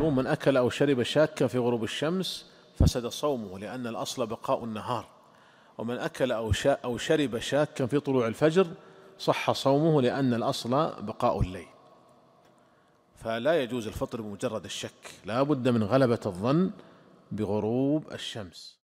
يقولون من أكل أو شرب شاكا في غروب الشمس فسد صومه لأن الأصل بقاء النهار. ومن أكل أو, شا أو شرب شاكا في طلوع الفجر صح صومه لأن الأصل بقاء الليل. فلا يجوز الفطر بمجرد الشك. لا بد من غلبة الظن بغروب الشمس.